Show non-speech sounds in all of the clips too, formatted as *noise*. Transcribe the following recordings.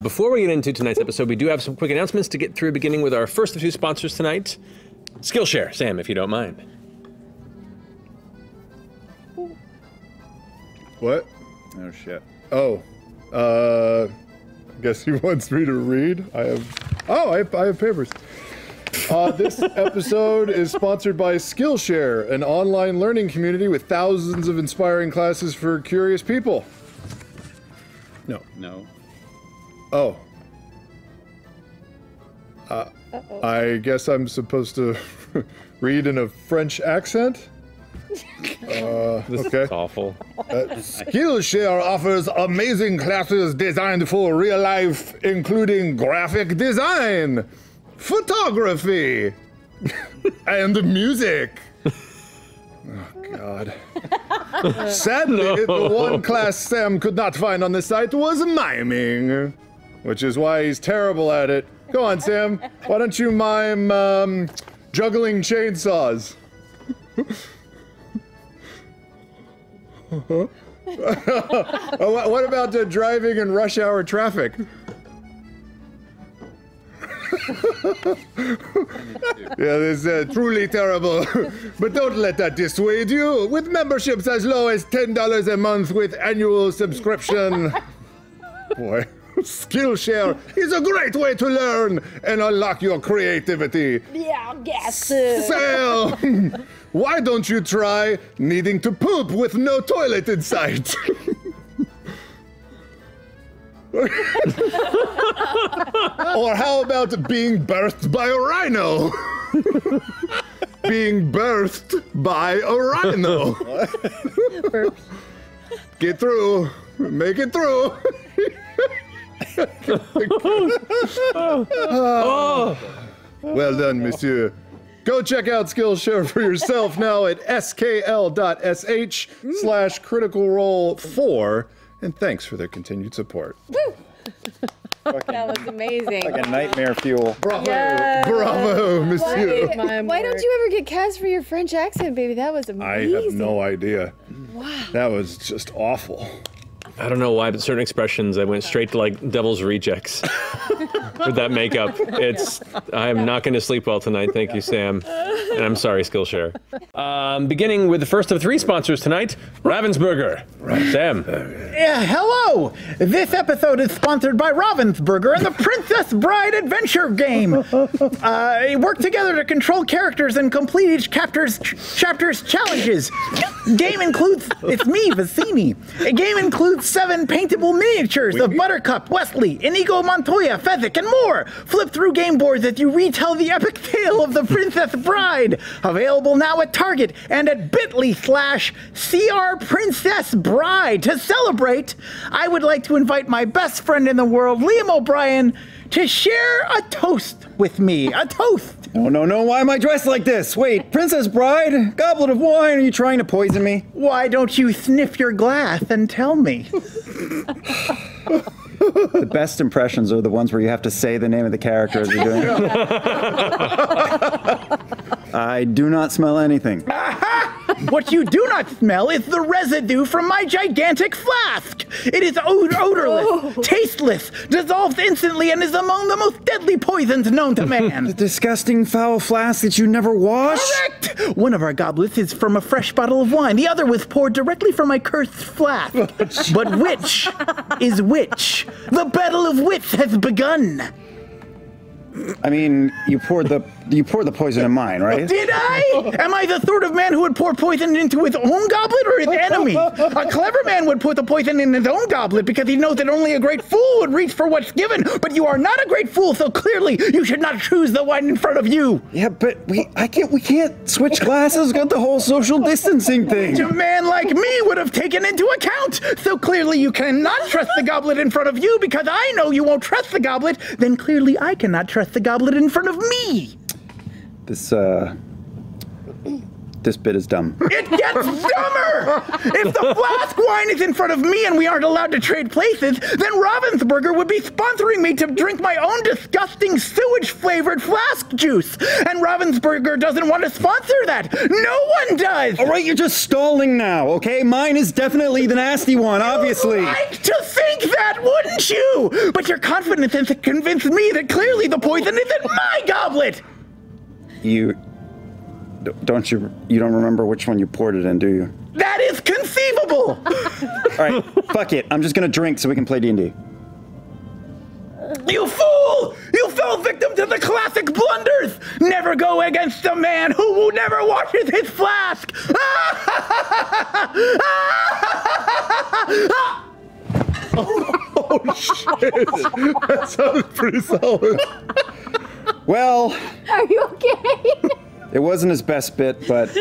Before we get into tonight's episode, we do have some quick announcements to get through, beginning with our first of two sponsors tonight Skillshare. Sam, if you don't mind. What? Oh shit. Oh, uh, I guess he *laughs* wants me to read. I have. Oh, I have, I have papers. Uh, this *laughs* episode is sponsored by Skillshare, an online learning community with thousands of inspiring classes for curious people. No. No. Oh. Uh, I guess I'm supposed to *laughs* read in a French accent? *laughs* Uh, This okay. is awful. Skillshare offers amazing classes designed for real life, including graphic design, photography, *laughs* and music. Oh, God. Sadly, the one class Sam could not find on the site was miming, which is why he's terrible at it. Go on, Sam. Why don't you mime um, juggling chainsaws? *laughs* Oh, what, about the driving in rush hour traffic? *laughs* yeah, this is uh, truly terrible. *laughs* but don't let that dissuade you. With memberships as low as $10 a month with annual subscription. Boy, Skillshare is a great way to learn and unlock your creativity. Yeah, I guess. so. Sam, *laughs* why don't you try needing to poop with no toilet in sight? *laughs* or how about being birthed by a rhino? *laughs* being birthed by a rhino. Get through. Make it through. *laughs* Well done, monsieur. Go check out Skillshare for yourself now at skl.sh slash critical role 4. And thanks for their continued support. That was amazing. Like a nightmare fuel. Bravo. Yes. Bravo, monsieur. Why, why don't you ever get cast for your French accent, baby? That was amazing. I have no idea. Wow. That was just awful. I don't know why, but certain expressions I went straight to like devil's rejects *laughs* with that makeup. It's I'm not going to sleep well tonight. Thank you, Sam, and I'm sorry, Skillshare. Um, beginning with the first of three sponsors tonight, Ravensburger. Sam. Yeah, hello! This episode is sponsored by Ravensburger and the Princess Bride Adventure game. Uh, they work together to control characters and complete each chapter's chapter's challenges. Game includes it's me, Vizzini. A game includes seven paintable miniatures of Buttercup, Westley, Inigo Montoya, Fezzik, and more. Flip through game boards as you retell the epic *laughs* tale of the Princess Bride. Available now at Target and at Bitly slash CR Princess Bride. To celebrate, I would like to invite my best friend in the world, Liam O'Brien, to share a toast with me. A toast. Oh no no! Why am I dressed like this? Wait, Princess Bride, goblet of wine. Are you trying to poison me? Why don't you sniff your glass and tell me? *laughs* The best impressions are the ones where you have to say the name of the character as you're doing it. *laughs* I do not smell anything. *laughs* What you do not smell is the residue from my gigantic flask. It is od- odorless, oh. tasteless, dissolves instantly, and is among the most deadly poisons known to man. *laughs* The disgusting foul flask that you never wash. Correct! One of our goblets is from a fresh bottle of wine. The other was poured directly from my cursed flask. *laughs* but which is which? The battle of wits has begun. I mean, you poured the you poured the poison in mine, right? Did I? Am I the sort of man who would pour poison into his own goblet or his enemy? A clever man would put the poison in his own goblet because he knows that only a great fool would reach for what's given. But you are not a great fool, so clearly you should not choose the wine in front of you. Yeah, but we I can't we can't switch glasses. Got the whole social distancing thing. A man like me would have taken into account. So clearly you cannot trust the goblet in front of you because I know you won't trust the goblet. Then clearly I cannot trust the goblet in front of me. This uh This bit is dumb. It gets dumber! If the flask wine is in front of me and we aren't allowed to trade places, then Ravensburger would be sponsoring me to drink my own disgusting sewage flavored flask juice. And Ravensburger doesn't want to sponsor that. No one does! All right, you're just stalling now, okay? Mine is definitely the nasty one, obviously. like to think that, wouldn't you? But your confidence has convinced me that clearly the poison is in my goblet! You don't you you don't remember which one you poured it in, do you? That is conceivable! *laughs* All right, fuck it. I'm just gonna drink so we can play D&D. You fool! You fell victim to the classic blunders! Never go against a man who will never washes his flask! *laughs* Oh shit! That sounds pretty solid. Well, Are you okay? *laughs* it wasn't his best bit, but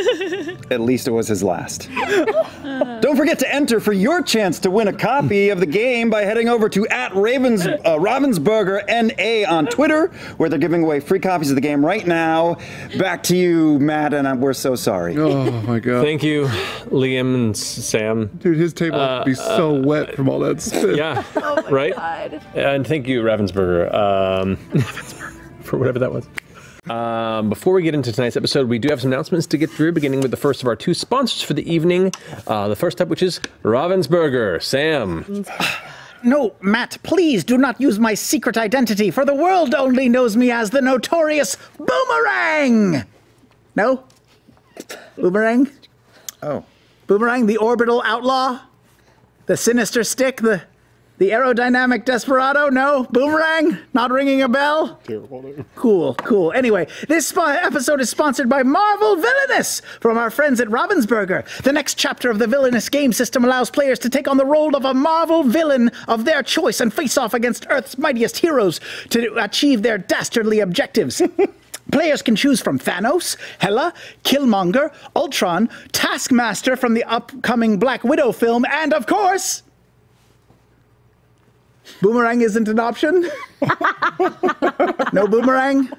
at least it was his last. *laughs* Don't forget to enter for your chance to win a copy of the game by heading over to at Ravens uh, Ravensburger NA on Twitter, where they're giving away free copies of the game right now. Back to you, Matt, and uh, we're so sorry. Oh my god. Thank you, Liam and Sam. Dude, his table would be so wet from all that spit. Yeah, right? And thank you, Ravensburger, um, *laughs* for whatever that was. Um, before we get into tonight's episode, we do have some announcements to get through, beginning with the first of our two sponsors for the evening. Uh, the first up, which is Ravensburger. Sam. No, Matt, please do not use my secret identity, for the world only knows me as the notorious Boomerang! No? Boomerang? Oh. Boomerang, the orbital outlaw? The sinister stick? The the aerodynamic desperado? No? Boomerang? Not ringing a bell? Cool, cool. Anyway, this episode is sponsored by Marvel Villainous from our friends at Ravensburger. The next chapter of the Villainous game system allows players to take on the role of a Marvel villain of their choice and face off against Earth's mightiest heroes to achieve their dastardly objectives. *laughs* Players can choose from Thanos, Hela, Killmonger, Ultron, Taskmaster from the upcoming Black Widow film, and of course, Boomerang isn't an option. no Boomerang.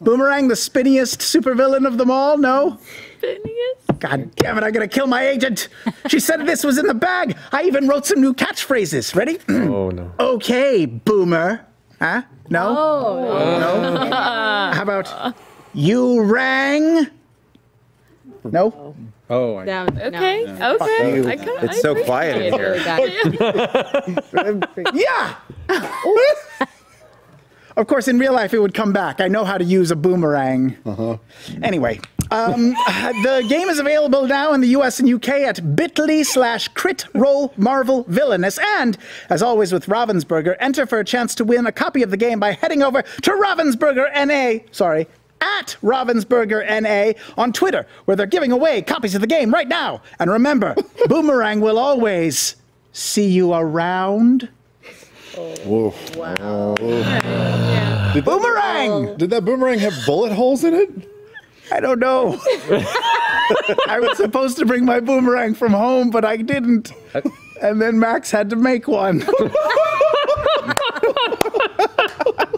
Boomerang, the spinniest supervillain of them all. No. Spinniest? God damn it! I'm gonna kill my agent. She said this was in the bag. I even wrote some new catchphrases. Ready? *clears throat* Oh, no. okay, Boomer. Huh? No. Oh. No. How about you rang? No. Oh. Oh, I, Down. Okay. Okay. you. I kinda, It's so quiet in here. *laughs* Yeah. of course, in real life, it would come back. I know how to use a boomerang. Uh-huh. Anyway, um, *laughs* the game is available now in the US and UK at bit.ly slash crit roll marvel villainous. And, as always with Ravensburger, enter for a chance to win a copy of the game by heading over to Ravensburger NA. Sorry. At Ravensburger NA on Twitter, where they're giving away copies of the game right now. And remember, *laughs* Boomerang will always see you around. Oh, Whoa. Boomerang! Did that boomerang have bullet holes in it? I don't know. *laughs* I was supposed to bring my boomerang from home, but I didn't. And then Max had to make one. *laughs*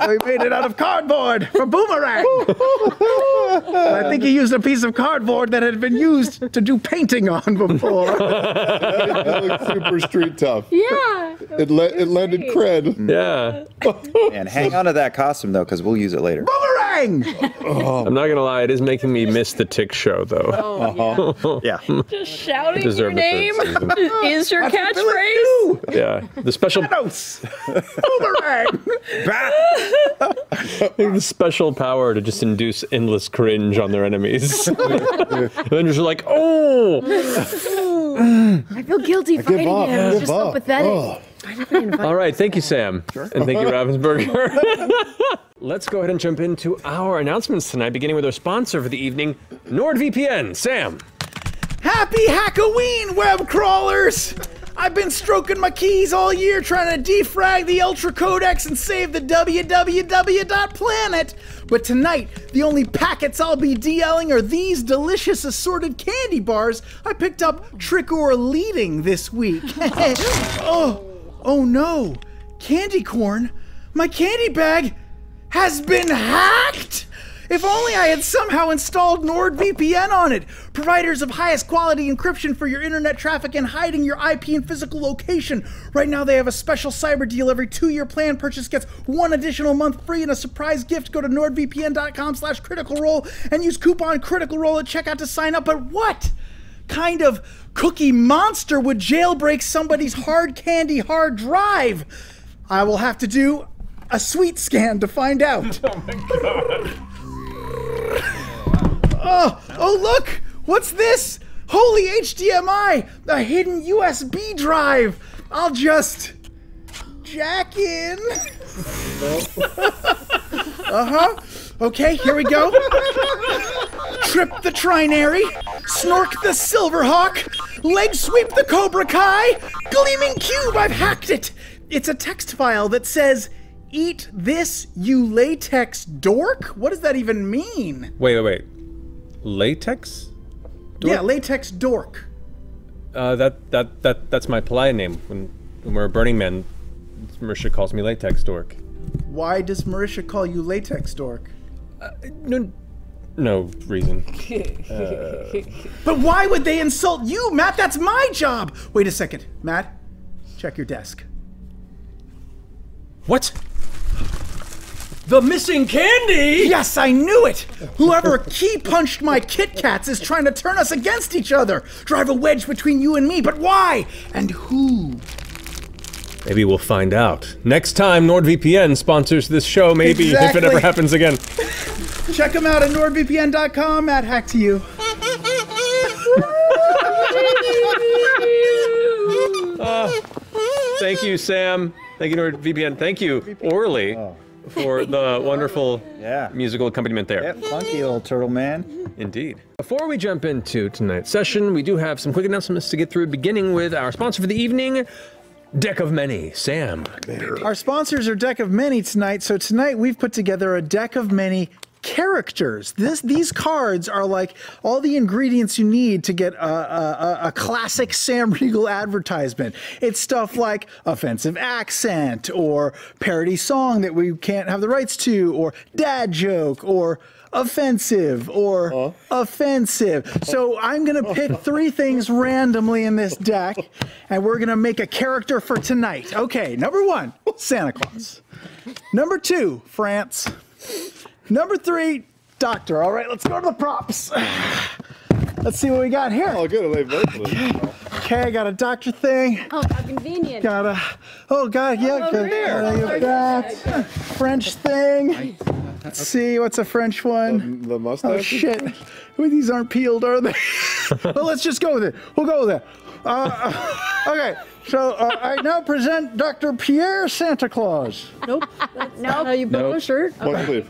we made it out of cardboard for boomerang. *laughs* I think he used a piece of cardboard that had been used to do painting on before. *laughs* That looked super street tough. Yeah. It, le- it landed cred. Yeah. *laughs* And hang on to that costume though, because we'll use it later. boomerang! Oh. I'm not going to lie, it is making me miss the tick show, though. Oh, Yeah. *laughs* yeah. Shouting your name *laughs* is your Villain catchphrase. Yeah. The special, *laughs* Thanos! Boomerang! the special power to just induce endless cringe on their enemies. Avengers are just like, oh! I feel guilty fighting him. It's give just so up. pathetic. Ugh. All right, thank you, Sam. And thank you, *laughs* Ravensburger. *laughs* Let's go ahead and jump into our announcements tonight, beginning with our sponsor for the evening, NordVPN. Sam. Happy Hackoween, web crawlers! I've been stroking my keys all year trying to defrag the Ultra Codex and save the www.planet. But tonight, the only packets I'll be DLing are these delicious assorted candy bars I picked up trick or leading this week. *laughs* oh, oh no, candy corn. My candy bag has been hacked! If only I had somehow installed NordVPN on it. Providers of highest quality encryption for your internet traffic and hiding your IP and physical location. Right now they have a special cyber deal. Every two-year plan purchase gets one additional month free and a surprise gift. Go to nordvpn.com slash critical role and use coupon critical role at checkout to sign up. But what kind of cookie monster would jailbreak somebody's hard candy hard drive? I will have to do a sweet scan to find out. *laughs* Oh my god. *laughs* Oh, oh look! What's this? Holy HDMI! A hidden USB drive! I'll just jack in. *laughs* uh-huh. Okay, here we go. Trip the Trinary, Snork the Silverhawk, Leg Sweep the Cobra Kai, Gleaming Cube, I've hacked it! It's a text file that says, Eat this, you latex dork? What does that even mean? Wait, wait, wait. Latex? Yeah, latex dork. Uh, that that that that's my polite name. When when we're Burning Man, Marisha calls me Latex Dork. Why does Marisha call you latex dork? No, no reason. *laughs* Uh, but why would they insult you, Matt? That's my job. Wait a second, Matt. Check your desk. What? The missing candy? Yes, I knew it! Whoever *laughs* key punched my Kit Kats is trying to turn us against each other, drive a wedge between you and me, but why? And who? Maybe we'll find out. Next time NordVPN sponsors this show, maybe, if it ever happens again. Check them out at nordvpn.com. at hack to you. *laughs* Uh, thank you, Sam. Thank you, NordVPN. Thank you, Orly, oh. for the *laughs* wonderful Yeah. musical accompaniment there. Yep, funky little turtle man. Indeed. Before we jump into tonight's session, we do have some quick announcements to get through, beginning with our sponsor for the evening, Deck of Many, Sam. Our sponsors are Deck of Many tonight, so tonight we've put together a Deck of Many characters. This these cards are like all the ingredients you need to get a, a, a- a classic Sam *laughs* Riegel advertisement. It's stuff like offensive accent or parody song that we can't have the rights to, or dad joke, or offensive or offensive. So I'm going to pick three things randomly in this deck and we're going to make a character for tonight. Okay, number 1, Santa Claus. Number 2, France. Number 3, Doctor. All right, let's go to the props. *sighs* Let's see what we got here. Oh, good. I laid both of them. Okay, I got a doctor thing. Oh, how convenient. Got a, oh God, yeah, Oh, got, there. got that. French thing. Let's see, what's a French one? The Oh mustache. shit! Well, these aren't peeled, are they? *laughs* well, let's just go with it. We'll go with it. Uh, *laughs* okay, so uh, I now present Dr. Pierre Santa Claus. Nope. That's not how you put on a shirt. One sleeve.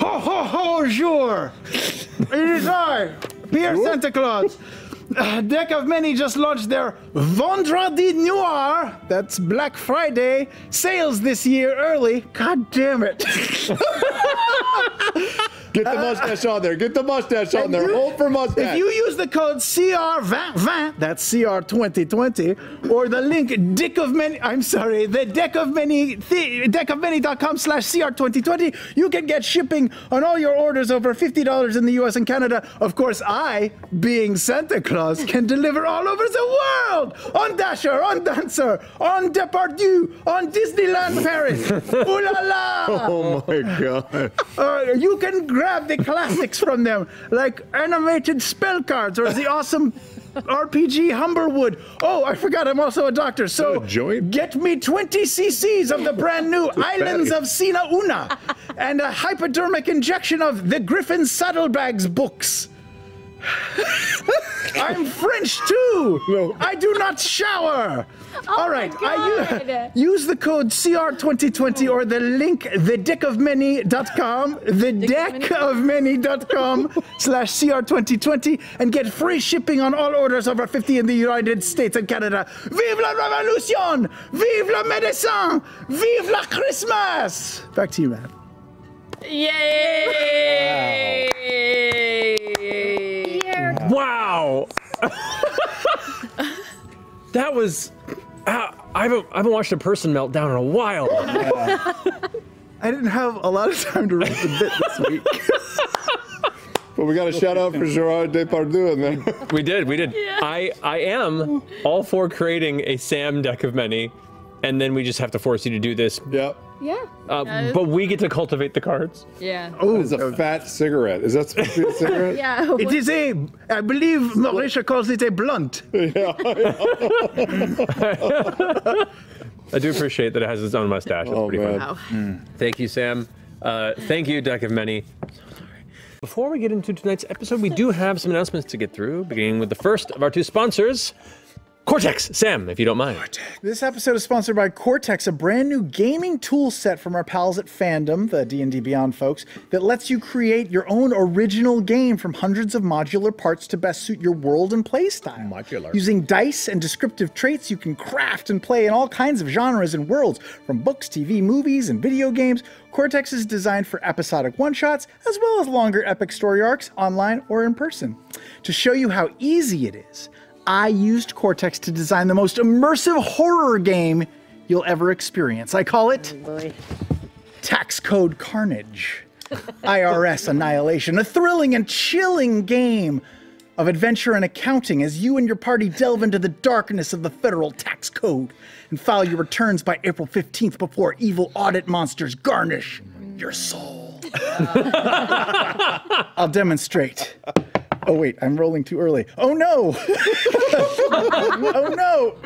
Ho ho ho, jour! it is I, Pierre Santa Claus. Uh, Deck of Many just launched their Vendredi Noir, that's Black Friday, sales this year early. God damn it. *laughs* Get the mustache on there. Get the mustache on If there. you- Hold for mustache. If you use the code CR2020, that's CR2020, or the link Dick of Many, I'm sorry, the Deck of Many, the, deckofmany.com slash CR2020, you can get shipping on all your orders over $50 in the US and Canada. Of course, I, being Santa Claus, can deliver all over the world on Dasher, on Dancer, on Depardieu, on Disneyland Paris. *laughs* Ooh la la! oh my god. Uh, you can grab the classics from them, like animated spell cards or the awesome RPG Humblewood. Oh, I forgot, I'm also a doctor. So a get me 20 cc's of the brand new Islands of Sina Una and a hypodermic injection of the Griffon Saddlebags books. *laughs* I'm French too. No. I do not shower. Oh all right, I use the code CR2020 or the link thedeckofmany.com, thedeckofmany.com *laughs* slash CR2020 and get free shipping on all orders over 50 in the United States and Canada. Vive la révolution! Vive le médecin! Vive la Christmas! Back to you, man. Yay! Wow! That was. Uh, I haven't, I haven't watched a person melt down in a while. I didn't have a lot of time to read the bit this week. *laughs* But we got a shout out for Gerard Depardieu in there. We did, we did. I I am all for creating a Sam deck of many, and then we just have to force you to do this. Yep. Yeah. Uh, but we get to cultivate the cards. Yeah. Oh, it's a fat cigarette. Is that supposed to be a cigarette? *laughs* Yeah. It is a, I believe Marisha calls it a blunt. *laughs* Yeah. *laughs* I do appreciate that it has its own mustache. It's Oh, pretty man. fun. Thank you, Sam. Uh, thank you, Deck of Many. Before we get into tonight's episode, we do have some announcements to get through, beginning with the first of our two sponsors, Cortex. Sam, if you don't mind. This episode is sponsored by Cortex, a brand new gaming tool set from our pals at Fandom, the D&D Beyond folks, that lets you create your own original game from hundreds of modular parts to best suit your world and playstyle. Modular. Using dice and descriptive traits, you can craft and play in all kinds of genres and worlds, from books, TV, movies, and video games. Cortex is designed for episodic one-shots, as well as longer epic story arcs, online or in person. To show you how easy it is, I used Cortex to design the most immersive horror game you'll ever experience. I call it oh, Tax Code Carnage. *laughs* IRS Annihilation, a thrilling and chilling game of adventure and accounting as you and your party delve into the darkness of the federal tax code and file your returns by April 15th before evil audit monsters garnish your soul. *laughs* I'll demonstrate. Oh, wait, I'm rolling too early. Oh, no! *laughs* oh, no!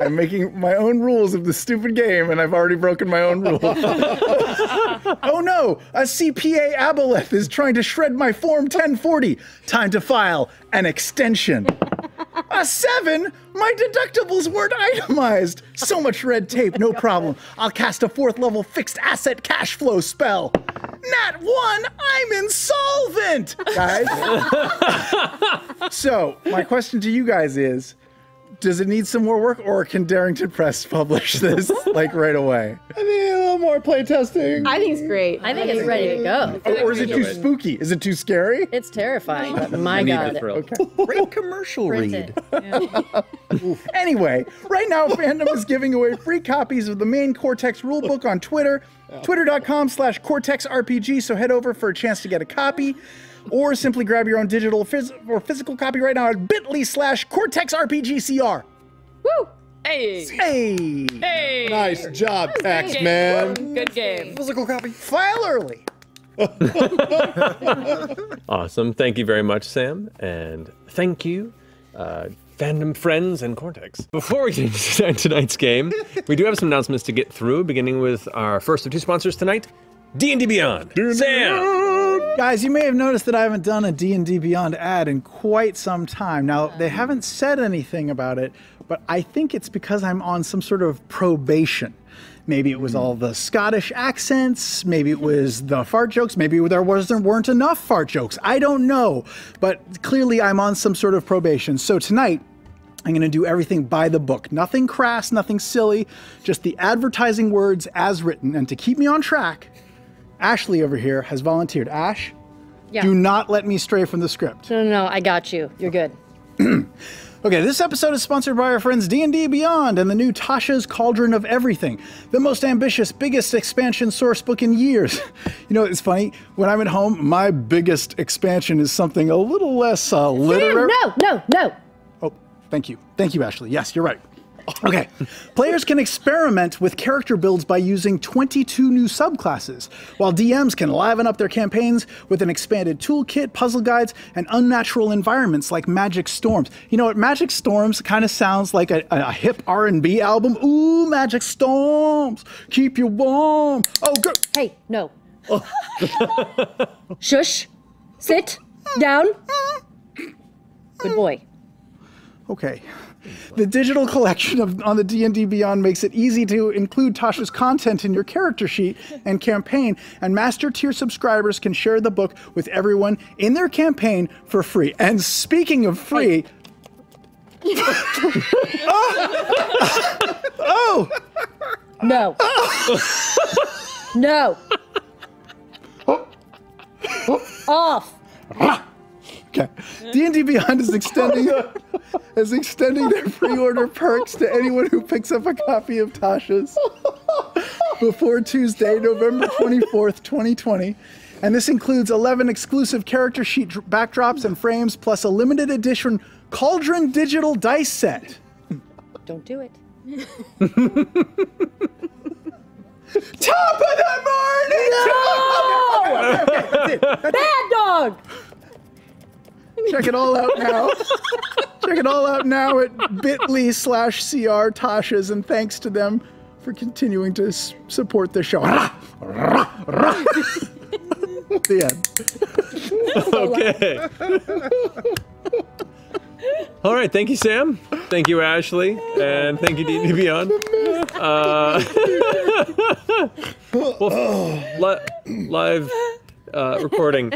I'm making my own rules of the stupid game, and I've already broken my own rules. *laughs* oh no, a CPA aboleth is trying to shred my Form 1040. Time to file an extension. A seven? My deductibles weren't itemized. So much red tape, no problem. I'll cast a fourth level fixed asset cash flow spell. Nat one, I'm insolvent, guys. *laughs* so, my question to you guys is does it need some more work or can Darrington Press publish this like right away? I need a more playtesting. I think it's great. I think it's ready to go. Or, or is it too spooky? Is it too scary? It's terrifying, my God. the thrill. Great commercial Print read. it. *laughs* Anyway, right now Fandom is giving away free copies of the main Cortex rulebook on Twitter, twitter.com slash cortexrpg, so head over for a chance to get a copy. Or simply grab your own digital phys- or physical copy right now at bit.ly slash cortexrpgcr. Woo! Hey! Hey! Hey! Nice job, Tax game. Man. Good game. Physical copy. File early. *laughs* Awesome. Thank you very much, Sam. And thank you, uh, fandom friends and Cortex. Before we get into tonight's game, we do have some announcements to get through, beginning with our first of two sponsors tonight, D&D Beyond. Sam! Guys, you may have noticed that I haven't done a D&D Beyond ad in quite some time. Now, they haven't said anything about it, but I think it's because I'm on some sort of probation. Maybe it was all the Scottish accents, maybe it was the fart jokes, maybe there wasn't weren't enough fart jokes. I don't know, but clearly I'm on some sort of probation. So tonight, I'm going to do everything by the book. Nothing crass, nothing silly, just the advertising words as written. And to keep me on track, Ashley over here has volunteered. Ash, Yeah. do not let me stray from the script. No, no, no, I got you. You're good. *clears throat* Okay, this episode is sponsored by our friends D&D Beyond and the new Tasha's Cauldron of Everything, the most ambitious, biggest expansion source book in years. *laughs* You know, it's funny, when I'm at home, my biggest expansion is something a little less uh, literary. No, no, no. Oh, thank you. Thank you, Ashley. Yes, you're right. Okay. Players can experiment with character builds by using 22 new subclasses, while DMs can liven up their campaigns with an expanded toolkit, puzzle guides, and unnatural environments like Magic Storms. You know what? Magic Storms kind of sounds like a, a hip R&B album. Ooh, Magic Storms, keep you warm. Oh, good. Hey, no. *laughs* Shush. Sit down. Good boy. Okay. The digital collection of, on the D&D Beyond makes it easy to include Tasha's content in your character sheet and campaign, and Master Tier subscribers can share the book with everyone in their campaign for free. And speaking of free, *laughs* oh, No. no. Off. Okay. D&D Beyond is extending *laughs* is extending their pre-order perks to anyone who picks up a copy of Tasha's before Tuesday, November 24th, 2020. And this includes 11 exclusive character sheet dr- backdrops and frames, plus a limited edition Cauldron digital dice set. Don't do it. Top of the morning! No! *laughs* Bad dog. Check it all out now. Check it all out now at bit.ly slash CR Tasha's, and thanks to them for continuing to s- support the show. *laughs* the end. Okay. All right. Thank you, Sam. Thank you, Ashley, and thank you, D&D Beyond. Uh, *laughs* well, li- live uh, recording.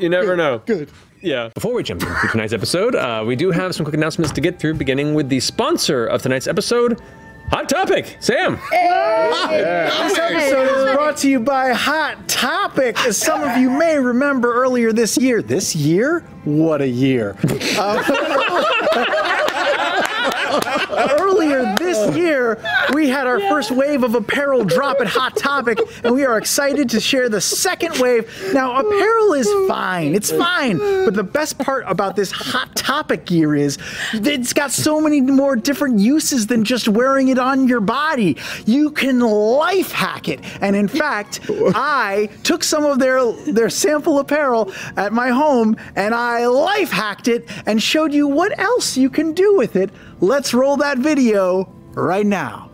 You never know. Good. Yeah. Before we jump into tonight's episode, uh, we do have some quick announcements to get through, beginning with the sponsor of tonight's episode, Hot Topic, Sam. This episode is brought to you by Hot Topic. As some of you may remember earlier this year, this year? What a year. Uh, *laughs* earlier this year, we had our first wave of apparel drop at Hot Topic, and we are excited to share the second wave. Now, apparel is fine, it's fine, but the best part about this Hot Topic gear is it's got so many more different uses than just wearing it on your body. You can life hack it, and in fact, I took some of their their sample apparel at my home and I life hacked it and showed you what else you can do with it. Let's roll that video right now.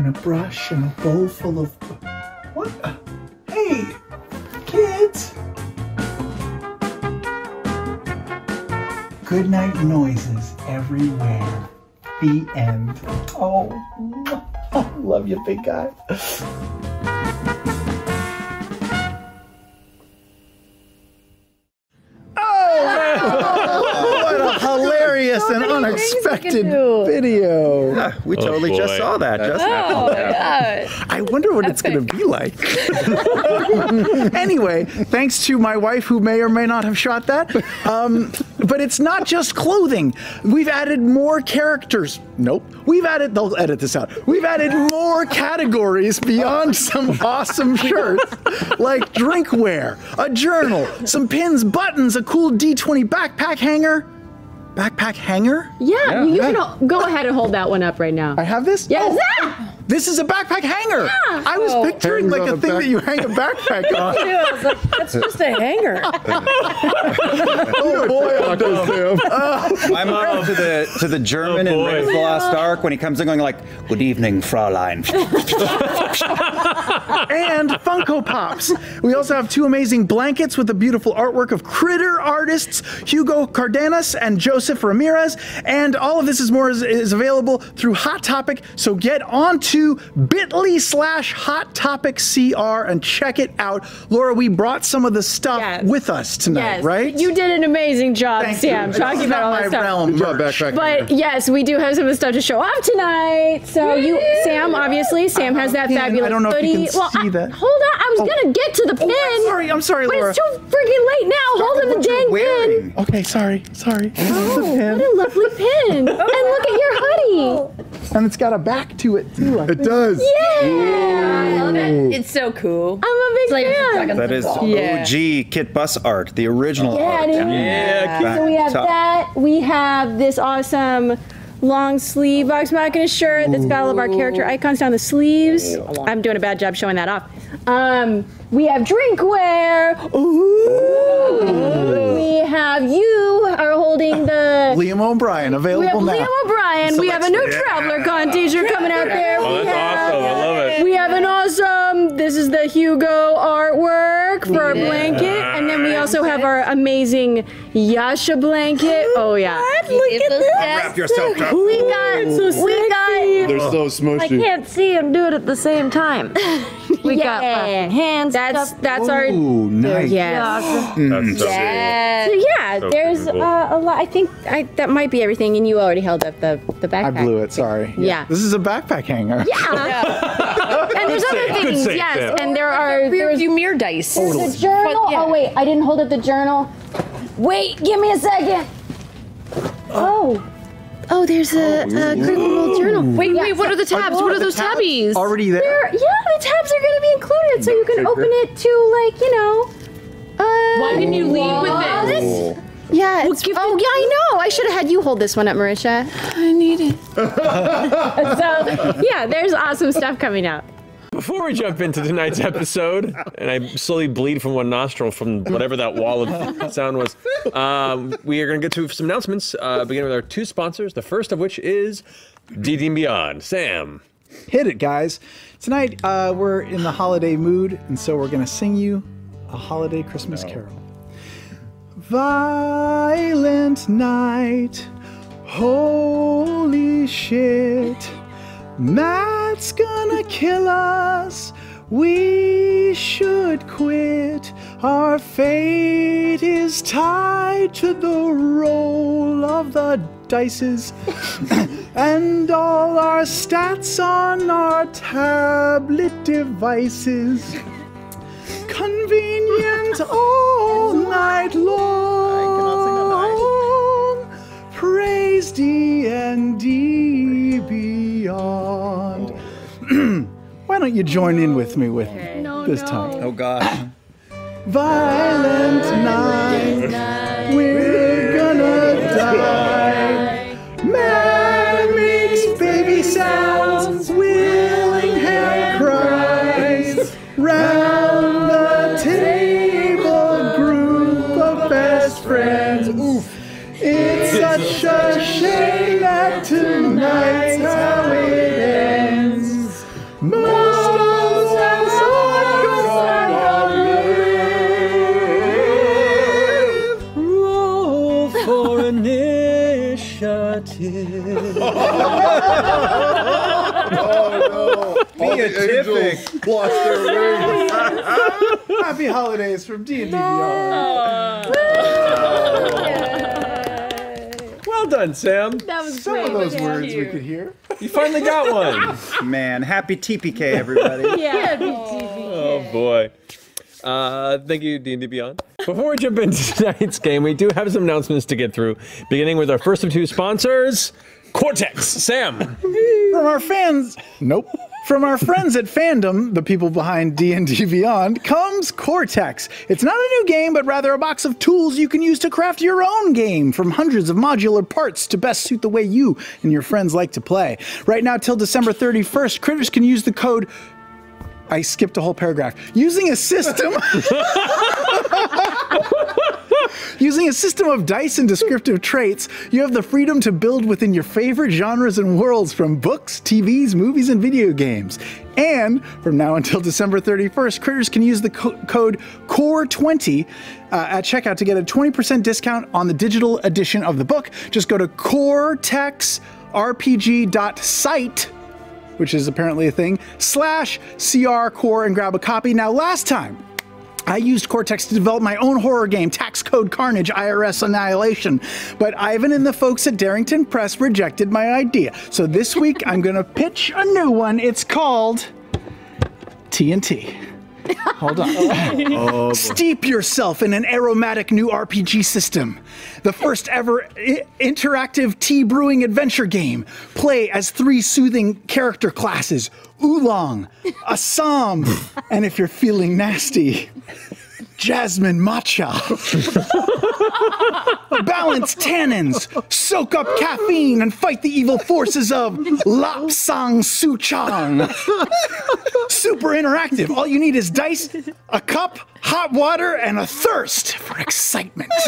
And a brush and a bowl full of. What? Hey, kids! Good night noises everywhere. The end. Oh, *laughs* love you, big guy. Oh, *laughs* *laughs* what a hilarious and unexpected do. video. We totally just saw that just happened. Oh my god. I wonder what it's going to be like. *laughs* anyway, thanks to my wife, who may or may not have shot that. Um, but it's not just clothing. We've added more characters. Nope. We've added, they'll edit this out. We've added more categories beyond some awesome shirts, like drinkware, a journal, some pins, buttons, a cool D20 backpack hanger. Backpack hanger? Yeah, you can go ahead and hold that one up right now. I have this? Yes. Oh, ah! This is a backpack hanger. I was Oh. picturing Hangs like a a thing back- that you hang a backpack *laughs* on. I was like, that's just a hanger. *laughs* *laughs* Oh boy, Dr. Sam. I'm up to the to the German oh, in boy. The Lost Ark when he comes in going like, "Good evening, Fräulein." and Funko Pops. We also have two amazing blankets with the beautiful artwork of critter artists Hugo Cardenas and Joseph Ramirez. And all of this is more is, is available through Hot Topic. So get on to bit.ly slash Hot Topic CR and check it out. Laura, we brought some of the stuff Yes. with us tonight, Yes, right? You did an amazing job, Thank Sam, you. talking It's about all my that stuff. realm. Good job, merch. backpack. But yes, we do have some of the stuff to show off tonight. So you, Sam, obviously, Sam has that pin. fabulous I don't know if you can well, see I- that. hold on, I was Oh. gonna get to the pin. Oh, I'm sorry. I'm sorry, But Laura. it's too freaking late now. Hold on the what dang wearing. pin. Okay, sorry, sorry. Oh, what a lovely pin! *laughs* and look at your hoodie. Oh. And it's got a back to it too. I It think. does. Yeah, It's so cool. I'm a big like fan. That is Yeah. OG Kit Buss art, the original Yeah, art. it is. Yeah, Back So we have top. that. We have this awesome long sleeve Vox Machina shirt that's got all of our character icons down the sleeves. I'm doing a bad job showing that off. Um, we have drinkware. Ooh. We have you are holding the. *laughs* Liam O'Brien available We have available now. Liam O'Brien. We have a new Traveler Con t-shirt coming out there. Oh, we that's have, awesome. I love it. We have an awesome. This is the Hugo artwork for our blanket, and then we also have our amazing Yasha blanket. Oh yeah. Look at this. Wrap yourself up. We got. we got. They're so I can't see him do it at the same time. *laughs* We got Yeah. fucking hands. That's stuff. that's our. Ooh, nice. Yes. That's so Yeah. So yeah, So there's uh, a lot. I think I, that might be everything, and you already held up the the backpack. I blew it. Sorry. Yeah. This is a backpack hanger. Yeah. *laughs* and there's other save, good things. save, yes, Sam. and there are Rear there's view mirror dice. There's a journal. But, yeah. Oh wait, I didn't hold up the journal. Wait, give me a second. Oh. Oh, there's a, a critical role journal. Wait, wait, what are the tabs? What are those tabbies? Already there. There, yeah, the tabs are going to be included, so you can open it to like you know. Uh, Why didn't you lead with this? Yeah. It's, oh, yeah, I know. I should have had you hold this one up, Marisha. I need it. *laughs* *laughs* so, yeah, there's awesome stuff coming out. Before we jump into tonight's *laughs* episode, and I slowly bleed from one nostril from whatever that wall of sound was, um, we are going to get to some announcements, uh, beginning with our two sponsors, the first of which is D&D Beyond. Sam. Hit it, guys. Tonight, uh, we're in the holiday mood, and so we're going to sing you a holiday Christmas carol. Violent night, holy shit. Matt's gonna kill us. We should quit. Our fate is tied to the roll of the dices. *coughs* and all our stats on our tablet devices. Convenient *laughs* all night long. Praise D and D beyond. Why don't you join in with me with this time? Oh gosh. Violent night, we're angels lost their *laughs* wings. Happy holidays from D&D Beyond. Well done, Sam. That was Some of those words we could hear. You finally got *laughs* one. Man, happy TPK, everybody. Yeah. Oh boy. Uh, thank you, D&D Beyond. Before we jump into *laughs* tonight's game, we do have some announcements to get through, beginning with our first of two sponsors, Cortex. Sam. From our fans, nope. From our friends at Fandom, the people behind D&D Beyond, comes Cortex. It's not a new game, but rather a box of tools you can use to craft your own game, from hundreds of modular parts to best suit the way you and your friends like to play. Right now, till December 31st, critters can use the code. I skipped a whole paragraph. Using a system. *laughs* *laughs* Using a system of dice and descriptive traits, you have the freedom to build within your favorite genres and worlds from books, TVs, movies, and video games. And from now until December 31st, critters can use the co- code CORE20 uh, at checkout to get a 20% discount on the digital edition of the book. Just go to cortexrpg.site which is apparently a thing, slash CR Core and grab a copy. Now, last time, I used Cortex to develop my own horror game, Tax Code Carnage IRS Annihilation, but Ivan and the folks at Darrington Press rejected my idea. So this week, I'm going to pitch a new one. It's called TNT. Hold on. *laughs* Oh, Steep yourself in an aromatic new RPG system. The first ever I- interactive tea brewing adventure game. Play as three soothing character classes Oolong, Assam, *laughs* and if you're feeling nasty, Jasmine Matcha. *laughs* Balance tannins, soak up caffeine, and fight the evil forces of Lapsang Souchong. Super interactive. All you need is dice, a cup, hot water, and a thirst for excitement. *laughs*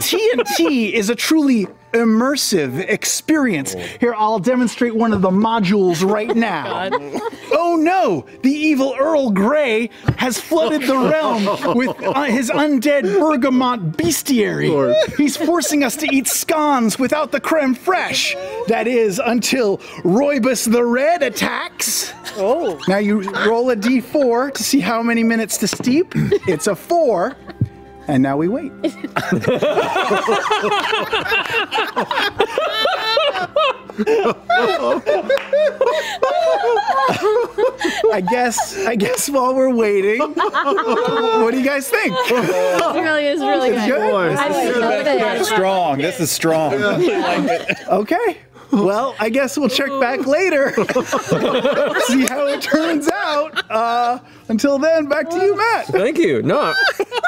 TNT is a truly immersive experience. Here, I'll demonstrate one of the modules right *laughs* now. Oh no! The evil Earl Grey has flooded the realm *laughs* with uh, his undead bergamot bestiary. He's forcing us to eat scones without the creme fraiche. That is until Rooibos the Red attacks. Oh. Now you roll a d4 to see how many minutes to steep. *laughs* It's a four. And now we wait. *laughs* I guess. I guess while we're waiting, what do you guys think? It really is really good. Good? I love it. Strong. This is strong. Okay. Well, I guess we'll check back later. *laughs* See how it turns out. Uh, until then, back to you, Matt. Thank you. No,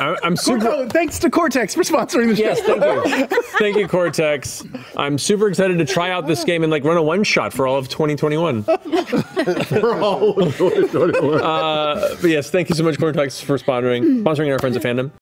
I, I'm super. Oh, thanks to Cortex for sponsoring the show. Yes, thank you. Thank you, Cortex. I'm super excited to try out this game and like run a one shot for all of 2021. *laughs* Uh, but yes, thank you so much, Cortex, for sponsoring sponsoring our friends at fandom.